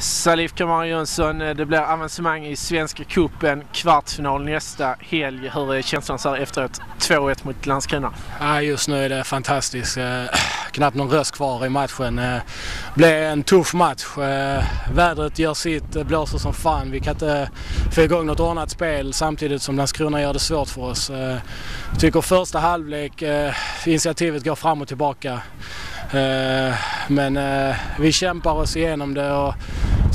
Salif Kamara Jönsson, eh, det blir avancemang i Svenska Cupen, kvartsfinal nästa helg. Hur är känslan så här efteråt? 2-1 mot Landskrona. Ja, just nu är det fantastiskt. Eh, knappt någon röst kvar i matchen. Det eh, blev en tuff match. Eh, vädret gör sitt, det blåser som fan. Vi kan inte få igång något ordnat spel samtidigt som Landskrona gör det svårt för oss. Jag tycker första halvlek, initiativet går fram och tillbaka. Men vi kämpar oss igenom det och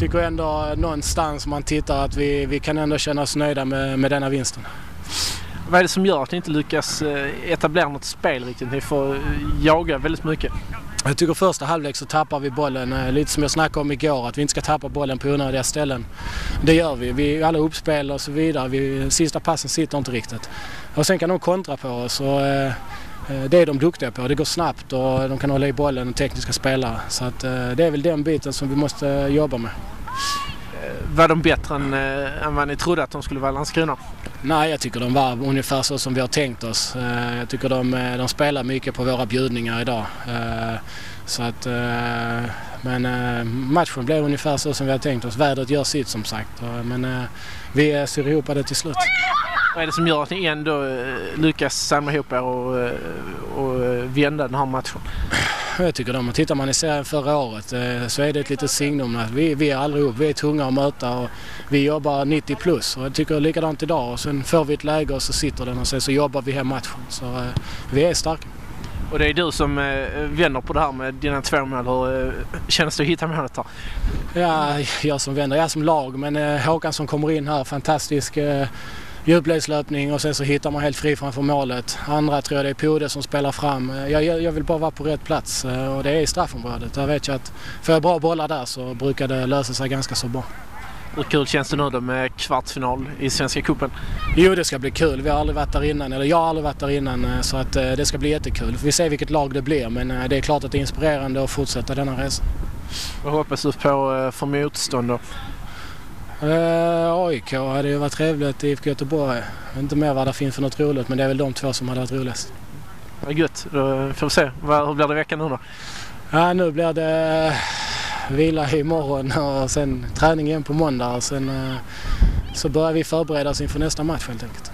tycker ändå någonstans man tittar att vi, vi kan ändå känna oss nöjda med, med denna vinsten. Vad är det som gör att ni inte lyckas eh, etablera något spel riktigt? Ni får eh, jaga väldigt mycket. Jag tycker första halvlek så tappar vi bollen, eh, lite som jag snackade om igår, att vi inte ska tappa bollen på onödiga ställen. Det gör vi. Vi alla uppspel och så vidare. Vi, sista passen sitter inte riktigt. Och sen kan de kontra på oss. Och, det är de duktiga på. Det går snabbt och de kan hålla i bollen, och tekniska spelare. Så att, det är väl den biten som vi måste jobba med. Var de bättre än, än vad ni trodde att de skulle vara Landskrona? Nej, jag tycker de var ungefär så som vi har tänkt oss. Eh, jag tycker de, eh, de spelar mycket på våra bjudningar idag. Eh, så att, men matchen blev ungefär så som vi har tänkt oss. Vädret gör sitt som sagt. Men vi syr ihop det till slut. Vad är det som gör att ni ändå lyckas samla ihop er och, och vända den här matchen? Jag tycker om tittar man i serien förra året eh, så är det ett litet signum att vi, vi är aldrig upp. Vi är tunga att möta och vi jobbar 90 plus. Och jag tycker likadant idag. Och sen får vi ett läge och så sitter den och sen så jobbar vi hem matchen. Så eh, vi är starka. Och det är du som eh, vänder på det här med dina två mål. Hur känns det att hitta målet här? Ja, jag som vänder. Jag som lag. Men Håkan som kommer in här, fantastisk djupledslöpning och sen så hittar man helt fri framför målet. Andra tror jag det är Pode som spelar fram. Jag, jag vill bara vara på rätt plats eh, och det är i straffområdet. Jag vet ju att får jag bra bollar där så brukar det lösa sig ganska så bra. Hur kul känns det nu då med kvartsfinal i Svenska Cupen? Jo, det ska bli kul. Vi har aldrig varit där innan, eller jag har aldrig varit där innan, eh, så att eh, det ska bli jättekul. Vi ser vilket lag det blir, men det är klart att det är inspirerande att fortsätta denna resa. Vad hoppas du på för motstånd då? Uh, AIK hade ju varit trevligt, IFK Göteborg. Jag vet inte mer vad det finns för något roligt men det är väl de två som hade varit roligast. Vad gött, då får vi se. Hur blir det i veckan nu då? Ja, nu blir det vila imorgon och sen träning igen på måndag och sen så börjar vi förbereda oss inför nästa match helt enkelt.